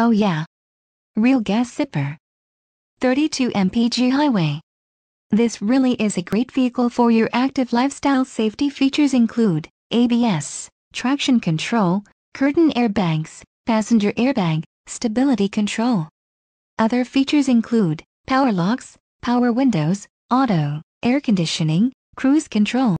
Oh yeah. Real gas zipper. 32 mpg highway. This really is a great vehicle for your active lifestyle. Safety features include ABS, traction control, curtain airbags, passenger airbag, stability control. Other features include power locks, power windows, auto, air conditioning, cruise control.